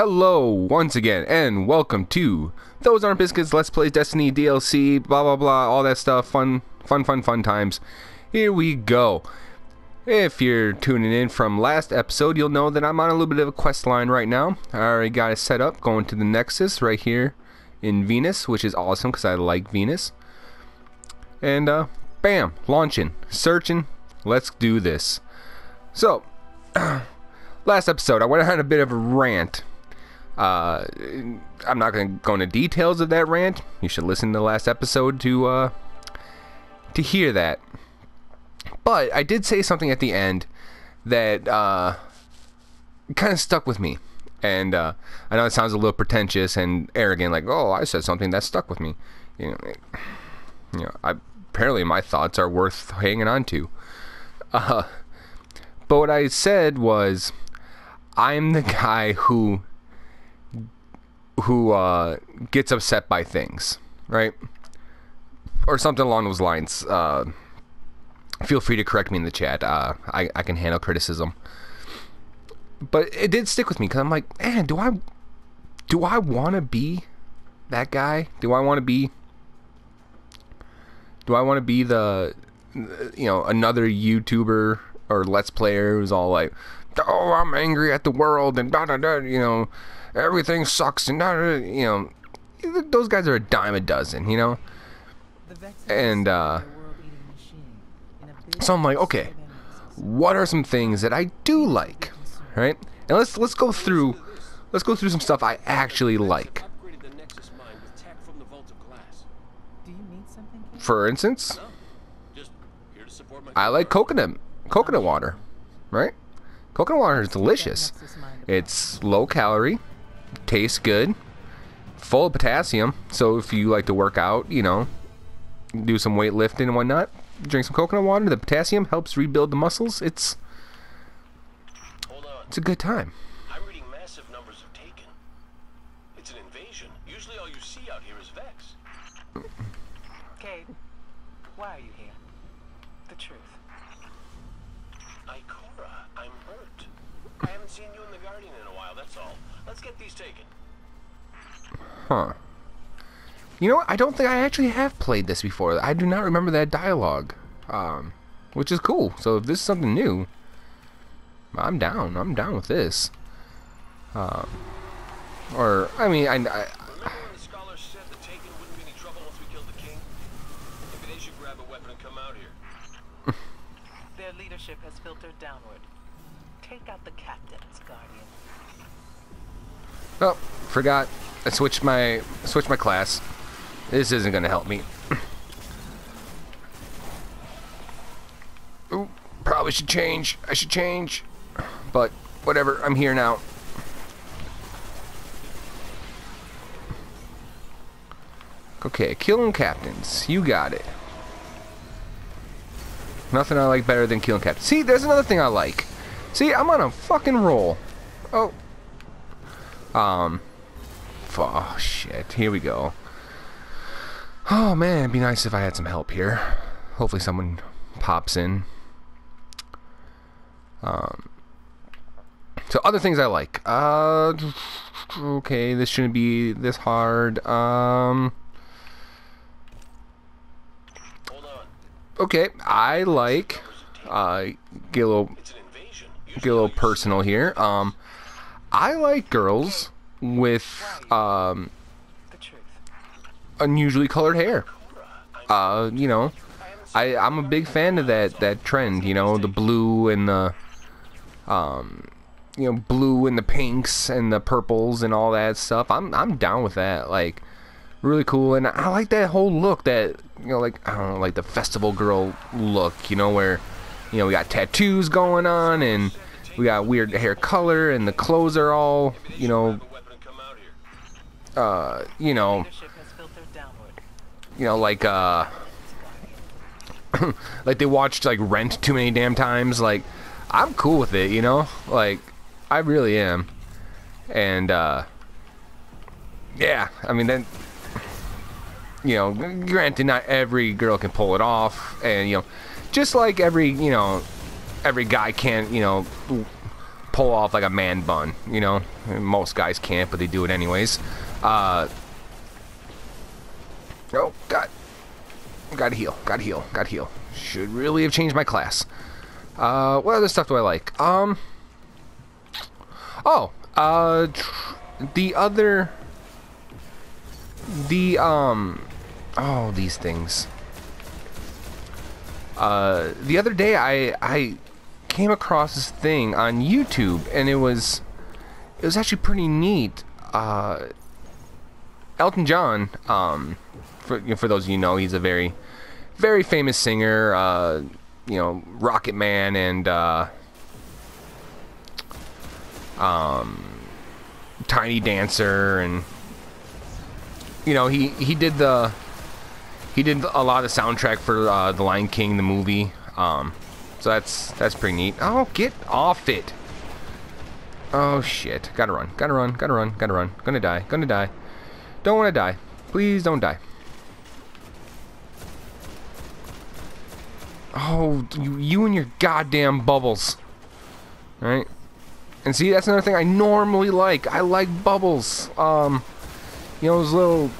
Hello, once again, and welcome to Those Aren't Biscuits Let's Play Destiny DLC, blah blah blah, all that stuff, fun, fun, fun, fun times. Here we go. If you're tuning in from last episode, you'll know that I'm on a little bit of a quest line right now. I already got it set up, going to the Nexus right here in Venus, which is awesome because I like Venus. And, uh, bam, launching, searching, let's do this. So, last episode, I went on a bit of a rant uh, I'm not going to go into details of that rant. You should listen to the last episode to uh, to hear that. But I did say something at the end that uh, kind of stuck with me. And uh, I know it sounds a little pretentious and arrogant, like, "Oh, I said something that stuck with me." You know, it, you know, I, apparently my thoughts are worth hanging on to. Uh, but what I said was, I'm the guy who who uh, gets upset by things, right? Or something along those lines. Uh, feel free to correct me in the chat. Uh, I, I can handle criticism. But it did stick with me because I'm like, man, do I do I want to be that guy? Do I want to be do I want to be the you know another YouTuber or Let's Player who's all like, oh, I'm angry at the world and da da da, you know everything sucks and not you know those guys are a dime a dozen, you know. And uh, so I'm like, okay, what are some things that I do like, right? And let's let's go through let's go through some stuff I actually like. For instance, I like coconut coconut water, right? Coconut water is delicious. It's low calorie tastes good, full of potassium. So if you like to work out, you know, do some weightlifting and whatnot, drink some coconut water. The potassium helps rebuild the muscles. It's it's a good time. I'm reading massive numbers of Taken. It's an invasion. Usually all you see out here is Vex. Cayde, why are you here? The truth. Ikora, I'm hurt. I haven't seen you in the Guardian in a while, that's all. Let's get these taken. Huh. You know what? I don't think I actually have played this before. I do not remember that dialogue. Um, which is cool. So if this is something new, I'm down. I'm down with this. Um, or, I mean, I, I Remember when the scholars said the Taken wouldn't be any trouble once we killed the king? If it is, you grab a weapon and come out here. Their leadership has filtered downward. Take out the captains, Guardian. Oh, forgot. I switched my switch my class. This isn't gonna help me. Ooh, probably should change. I should change. But whatever, I'm here now. Okay, killing captains. You got it. Nothing I like better than killing captains. See, there's another thing I like. See, I'm on a fucking roll. Oh, um, oh shit, here we go. Oh man, it'd be nice if I had some help here. Hopefully someone pops in. Um, so other things I like. Uh, okay, this shouldn't be this hard. Um, okay, I like. Uh, get a little, get a little personal here. Um, I like girls with um unusually colored hair. Uh, you know, I I'm a big fan of that that trend. You know, the blue and the um, you know, blue and the pinks and the purples and all that stuff. I'm I'm down with that. Like, really cool. And I like that whole look. That you know, like I don't know, like the festival girl look. You know, where you know we got tattoos going on and we got weird hair color and the clothes are all you know grab a weapon and come out here. Uh you know Leadership has filtered downward. you know, like uh, like they watched like Rent too many damn times. Like, I'm cool with it, you know. Like, I really am. And uh, yeah, I mean then, you know, granted, not every girl can pull it off, and you know, just like every you know, every guy can't you know pull off like a man bun. You know, most guys can't, but they do it anyways. Uh, oh God, got to heal, got to heal, got to heal. Should really have changed my class. Uh, what other stuff do I like? Um, oh, uh, the other, the um, oh these things. Uh, the other day I I came across this thing on YouTube and it was it was actually pretty neat. Uh, Elton John, um, for you know, for those of you know, he's a very very famous singer. Uh, you know, Rocket Man and uh, um, Tiny Dancer and you know he he did the he did a lot of soundtrack for uh, the Lion King the movie. Um, so that's that's pretty neat. Oh, get off it! Oh shit! Gotta run! Gotta run! Gotta run! Gotta run! Gonna die! Gonna die! Don't want to die! Please don't die! Oh, you, you and your goddamn bubbles! Right? And see, that's another thing I normally like. I like bubbles. Um, you know those little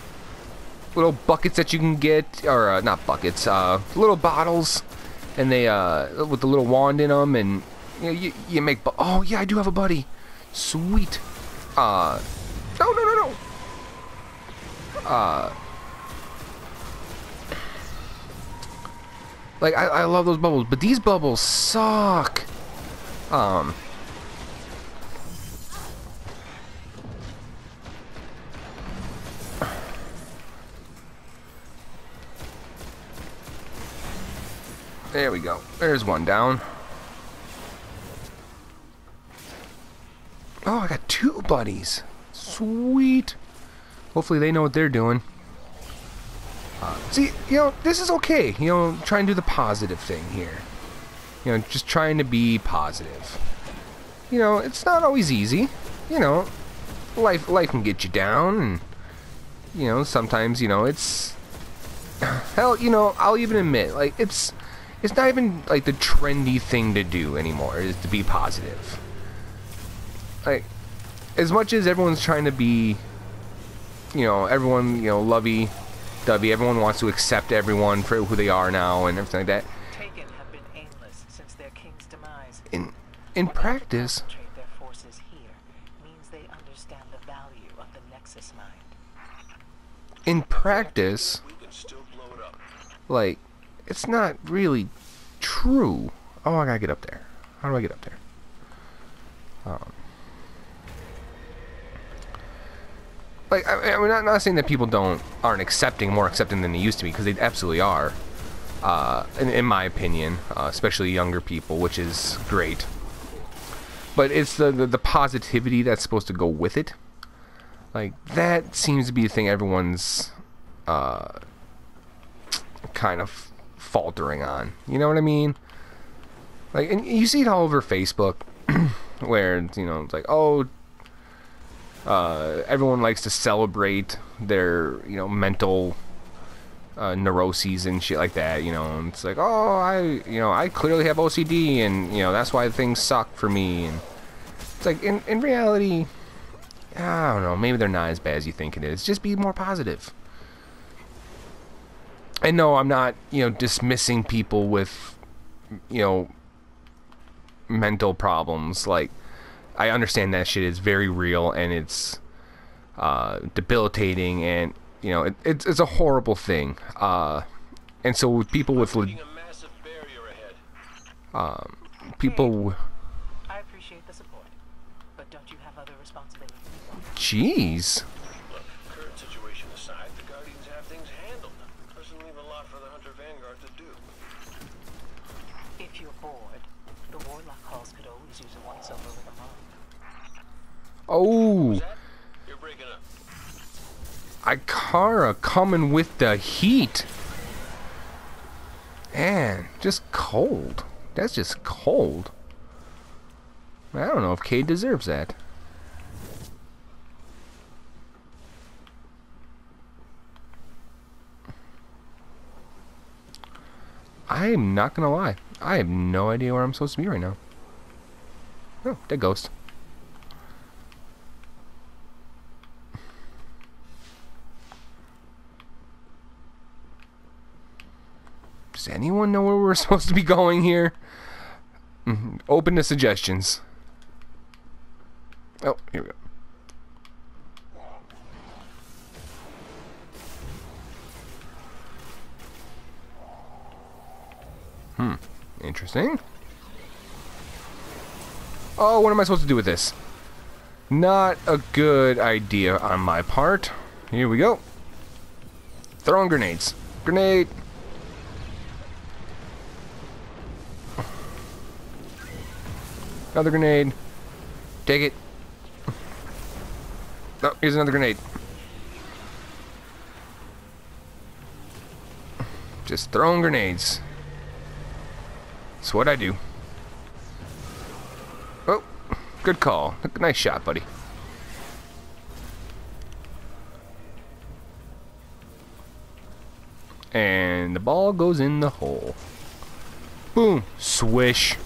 little buckets that you can get, or uh, not buckets, uh, little bottles, and they uh, with the little wand in them, and you know, you, you make. oh yeah, I do have a buddy. Sweet. Uh. Uh, like I, I love those bubbles, but these bubbles suck. Um. There we go. There's one down. Oh, I got two buddies. Sweet. Hopefully they know what they're doing. Uh, see, you know, this is okay. You know, try and do the positive thing here. You know, just trying to be positive. You know, it's not always easy. You know, life life can get you down, and you know, sometimes you know it's hell. You know, I'll even admit, like it's it's not even like the trendy thing to do anymore is to be positive like as much as everyone's trying to be you know everyone you know lovey dovey everyone wants to accept everyone for who they are now and everything like that Taken have been aimless since their king's demise. in in When practice concentrate their forces here means they understand the value of the Nexus Mind. in practice We can still blow it up. like it's not really true oh i gotta get up there how do i get up there um like I, I'm not, not saying that people don't aren't accepting more accepting than they used to be because they absolutely are uh, in, in my opinion uh, especially younger people which is great. But it's the, the the positivity that's supposed to go with it. Like that seems to be the thing everyone's uh, kind of faltering on. You know what i mean? Like and you see it all over facebook where you know it's like oh uh, everyone likes to celebrate their you know mental uh, neuroses and shit like that you know and it's like oh i you know i clearly have ocd and you know that's why things suck for me. And it's like in, in reality i don't know maybe they're not as bad as you think it is. Just be more positive. and no i'm not you know dismissing people with you know mental problems. Like I understand that shit is very real and it's uh, debilitating and you know it, it's it's a horrible thing. Uh, and so with people with le- Being a massive people, I appreciate the support, but don't you have other responsibilities? jeez, Look, current situation aside, the Guardians have things handled. Doesn't leave a lot for the Hunter Vanguard to do. If you're bored, the Warlock halls could always use a once-over with a monk. oh, That? You're breaking up. Ikora coming with the heat, man, just cold. That's just cold. I don't know if Cayde deserves that. I am not gonna lie. I have no idea where I'm supposed to be right now. Oh, dead ghost. Does anyone know where we're supposed to be going here? Mhm, Open to suggestions. Oh, here we go. Interesting. Oh, what am I supposed to do with this? Not a good idea on my part. Here we go. Throwing grenades. Grenade. Another grenade. Take it. Oh, here's another grenade. Just throwing grenades. What I do. Oh, good call. Nice shot, buddy. And the ball goes in the hole. Boom. Swish.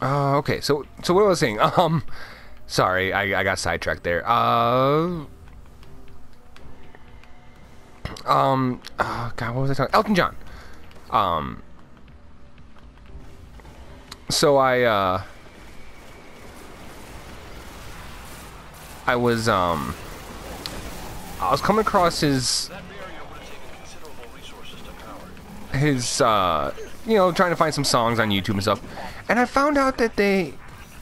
Uh, okay, so so what was I saying? Um, sorry, I, I got sidetracked there. Uh, um, oh God, what was I talking? Elton John. Um, so I uh, I was um, I was coming across his his uh you know trying to find some songs on YouTube and stuff and I found out that they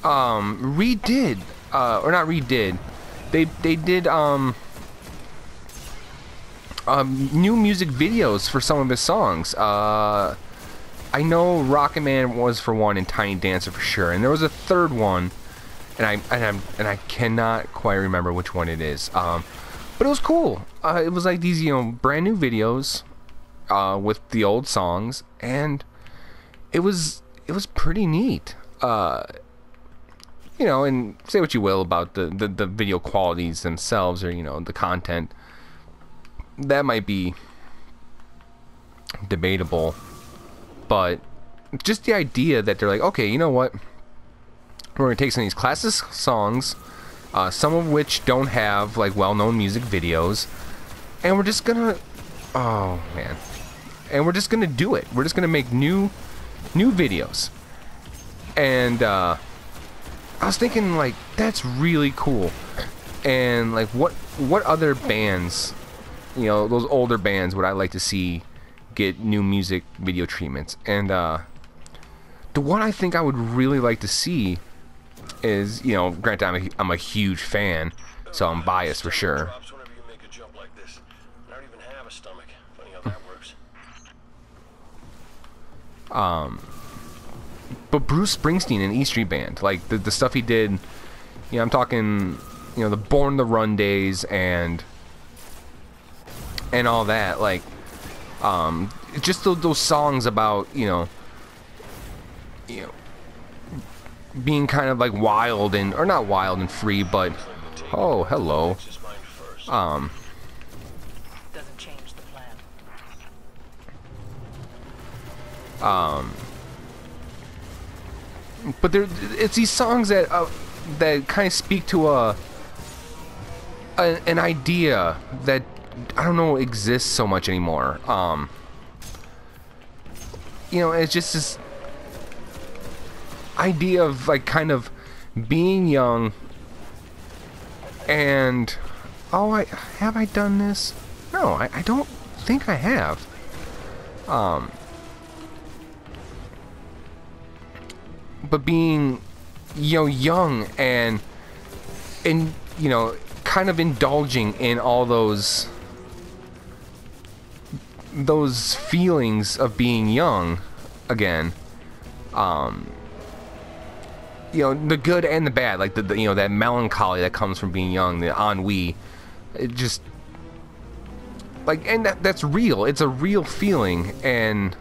um redid uh or not redid they they did um um new music videos for some of his songs uh I know Rocket Man was for one and Tiny Dancer for sure and there was a third one and I and I'm and I cannot quite remember which one it is um but it was cool uh, it was like these you know brand new videos uh, with the old songs, and it was it was pretty neat. Uh, you know, and say what you will about the, the the video qualities themselves, or you know the content. That might be debatable, but just the idea that they're like, okay, you know what? We're gonna take some of these classic songs, uh, some of which don't have like well-known music videos, and we're just gonna, oh man, and we're just gonna do it. We're just gonna make new, new videos. And uh, I was thinking like that's really cool. And like what what other bands, you know, those older bands would I like to see get new music video treatments? And uh, the one I think I would really like to see is you know, granted I'm a, I'm a huge fan, so I'm biased for sure. Drops whenever you make a jump like this. I don't even have a stomach. Funny how that works. but Bruce Springsteen and E Street Band, like the the stuff he did, you know, I'm talking, you know, the Born the Run days and and all that, like, um, just those, those songs about, you know, you know, being kind of like wild and or not wild and free, but oh, hello, um. um, Doesn't change the plan. but there it's these songs that uh, that kind of speak to a, a an idea that I don't know exists so much anymore. Um, you know, it's just this idea of like kind of being young and oh, I have I done this? No, I, I don't think I have. Um, but being you know young and and you know kind of indulging in all those those feelings of being young again um you know the good and the bad like the, the you know that melancholy that comes from being young the ennui it just like and that, that's real. It's a real feeling and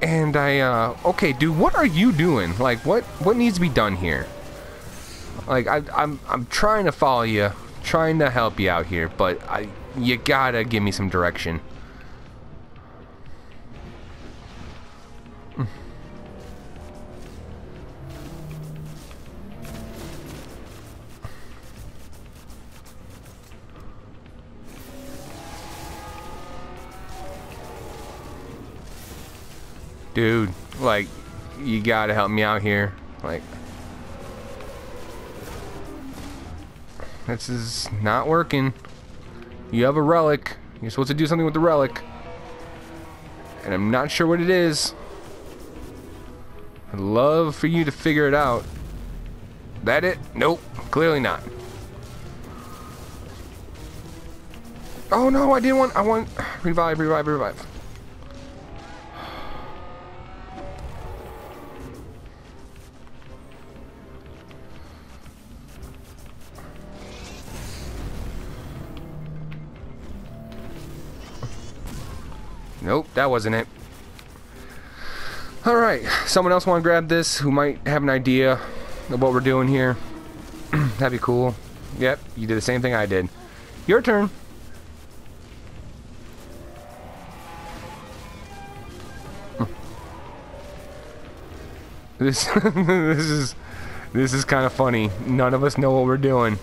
and I uh okay dude what are you doing? Like what what needs to be done here? Like I I'm I'm trying to follow you trying to help you out here, but I you gotta give me some direction. Dude, like, you gotta help me out here. Like, this is not working. You have a relic. You're supposed to do something with the relic. And I'm not sure what it is. I'd love for you to figure it out. That it? Nope. Clearly not. Oh no, I didn't want. I want. Revive, revive, revive. Nope, that wasn't it. Alright, someone else want to grab this who might have an idea of what we're doing here? That'd be cool. Yep, you did the same thing I did. Your turn. This this is this is kind of funny. None of us know what we're doing.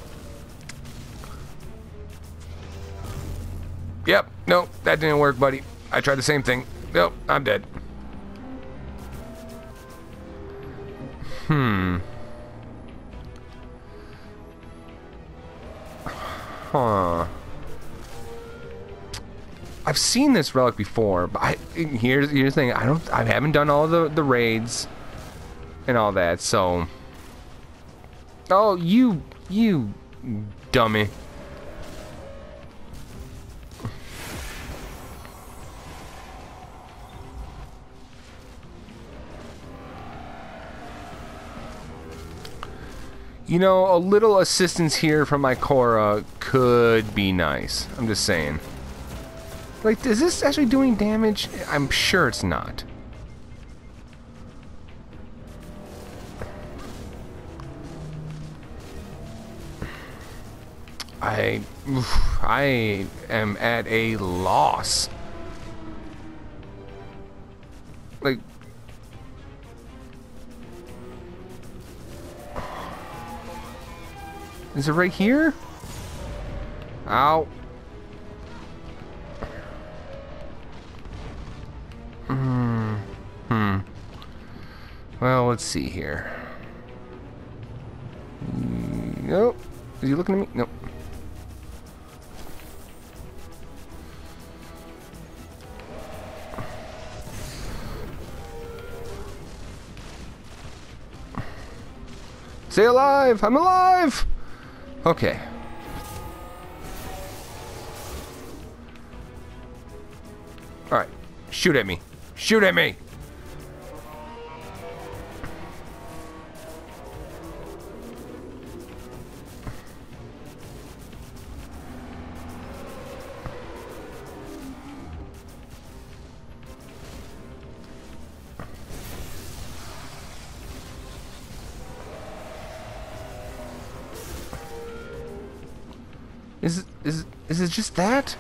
Yep, nope, that didn't work, buddy. I tried the same thing. Nope, I'm dead. Hmm. Huh. I've seen this relic before, but I, here's here's the thing. I don't. I haven't done all the the raids and all that. So. Oh, you you dummy. You know, a little assistance here from my Cora could be nice. I'm just saying. Like, is this actually doing damage? I'm sure it's not. I, I am at a loss. Like, Is it right here? Ow. Hmm. Hmm. Well, let's see here. Nope. Is he looking at me? Nope. Stay alive! I'm alive! Okay. Alright. Shoot at me. Shoot at me! Is it just that?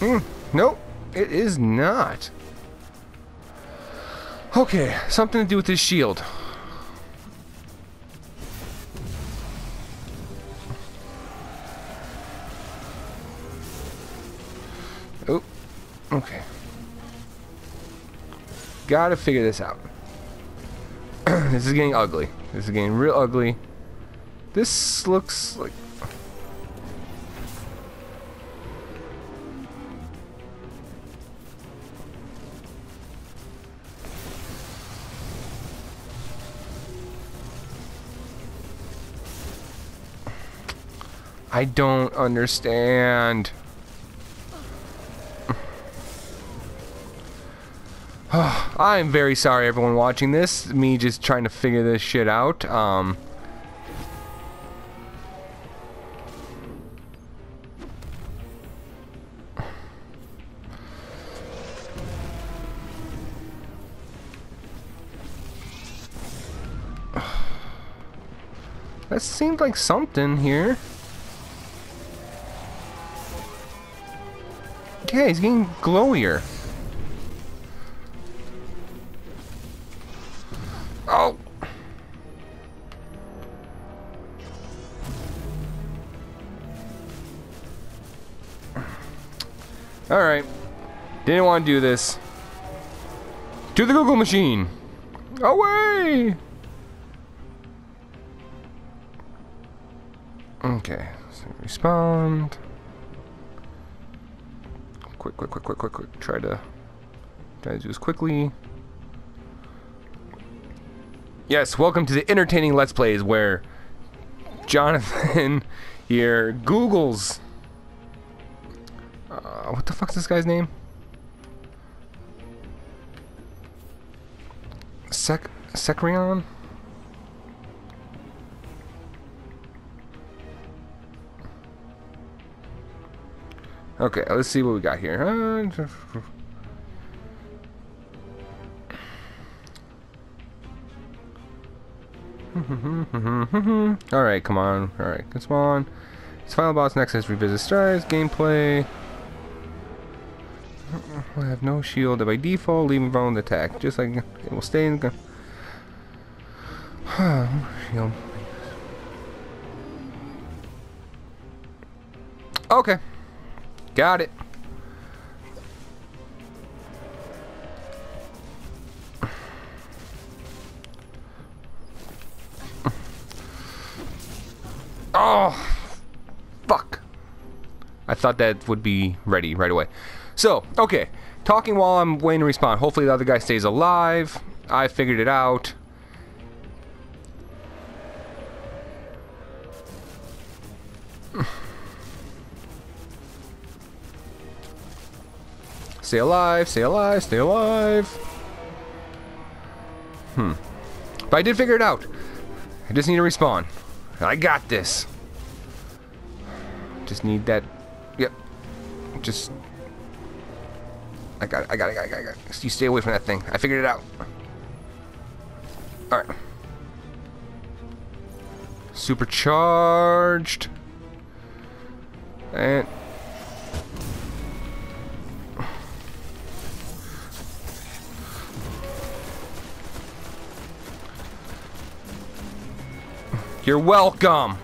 Hmm. Nope. It is not. Okay, something to do with his shield. Gotta figure this out. this is getting ugly. This is getting real ugly. This looks like... I don't understand. I'm very sorry everyone watching this. Me just trying to figure this shit out. Um, That seemed like something here. Yeah, he's getting glowier. Didn't want to do this. To the Google machine! Away! Okay, so respond. Quick, quick, quick, quick, quick, quick. Try to, try to do this quickly. Yes, welcome to the entertaining Let's Plays where Jonathan here Googles. Uh, what the fuck's this guy's name? Sec Sekrion? Okay, let's see what we got here. Alright, come on. Alright, come on. It's final boss Nexus revisit stars, gameplay. I have no shield by default, leaving vulnerable attack. Just like it will stay in the shield. Okay. Got it. Oh, fuck. I thought that would be ready right away. So, okay. Talking while I'm waiting to respond. Hopefully the other guy stays alive. I figured it out. Stay alive, stay alive, stay alive. Hmm. But I did figure it out. I just need to respawn. I got this. Just need that. Yep. Just. I got it, I got it, I got it, I got it. You stay away from that thing. I figured it out. Alright. Supercharged. And. You're welcome.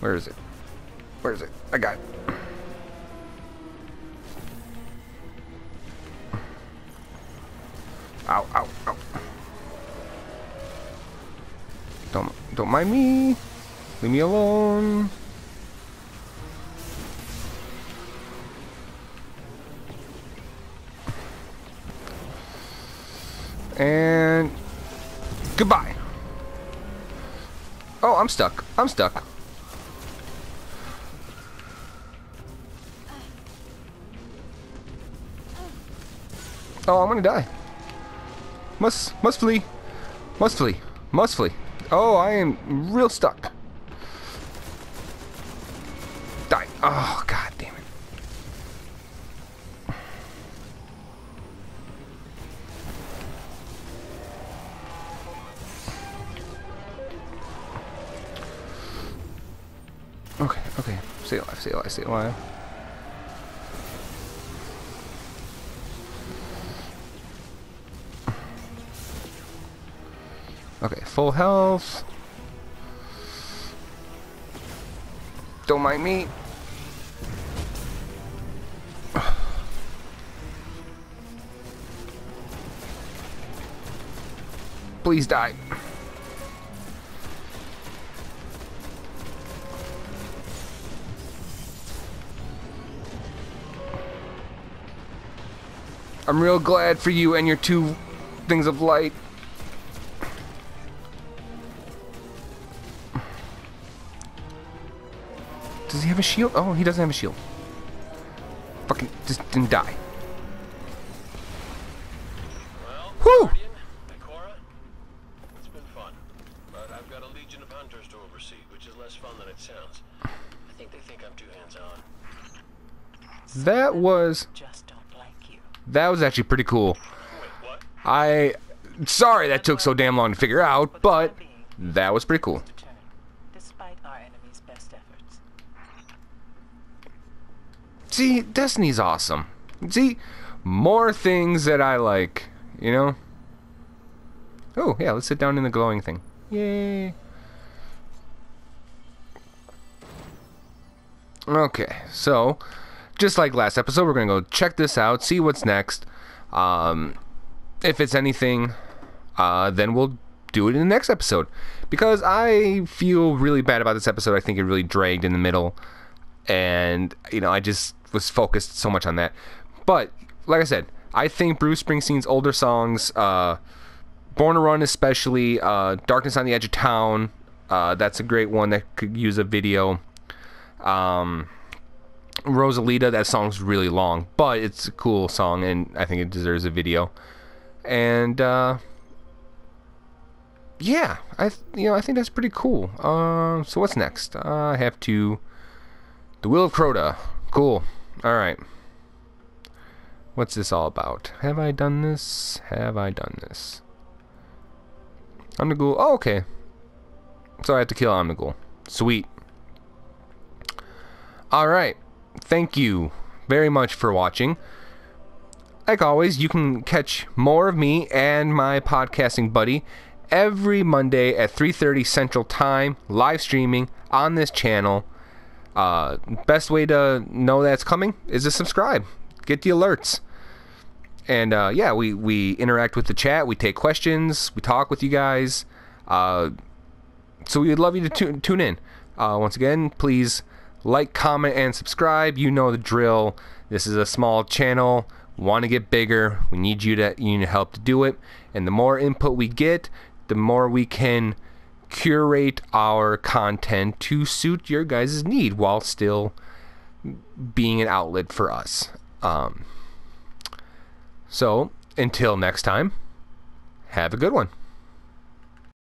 Where is it? Where is it? I got it. Don't, don't mind me. Leave me alone. And goodbye. Oh, I'm stuck. I'm stuck. Oh, I'm gonna die. Must, must flee. Must flee. Must flee. Oh, I am real stuck. Die. Oh, god damn it. Okay, okay. Stay alive, stay alive, stay alive. Okay, full health. Don't mind me. Please die. I'm real glad for you and your two things of light. Have a shield? Oh, he doesn't have a shield. Fucking just didn't die. Well, Whew! Guardian, it's been fun. But I've got a legion of hunters to oversee, which is less fun than it sounds. I think they think I'm too hands-on. That was Just don't like you. that was actually pretty cool. Wait? I sorry that took so damn long to figure out, but that was pretty cool. To see, Destiny's awesome. See, more things that I like, you know? Oh, yeah, let's sit down in the glowing thing. Yay. Okay, so just like last episode, we're gonna go check this out, see what's next. Um, if it's anything, uh, then we'll do it in the next episode. Because I feel really bad about this episode. I think it really dragged in the middle, and you know, I just was focused so much on that. But like I said, I think Bruce Springsteen's older songs, uh, Born to Run especially, uh, Darkness on the Edge of Town, uh, that's a great one that could use a video. Um, Rosalita, that song's really long, but it's a cool song, and I think it deserves a video. And uh, yeah, I you know I think that's pretty cool. Uh, so what's next? Uh, I have to the Will of Crota. Cool. All right. What's this all about? Have I done this? Have I done this? Omnigul. Oh, okay. So I have to kill Omnigul. Sweet. All right. Thank you very much for watching. Like always, you can catch more of me and my podcasting buddy every Monday at 3:30 Central Time, live streaming on this channel. Uh, best way to know that's coming is to subscribe. Get the alerts. And uh, yeah, we, we interact with the chat. We take questions. We talk with you guys. Uh, so we would love you to tune, tune in. Uh, once again, please like, comment, and subscribe. You know the drill. This is a small channel. Want to get bigger? We need you to you need help to do it. And the more input we get, the more we can curate our content to suit your guys' need while still being an outlet for us. Um, so until next time, have a good one.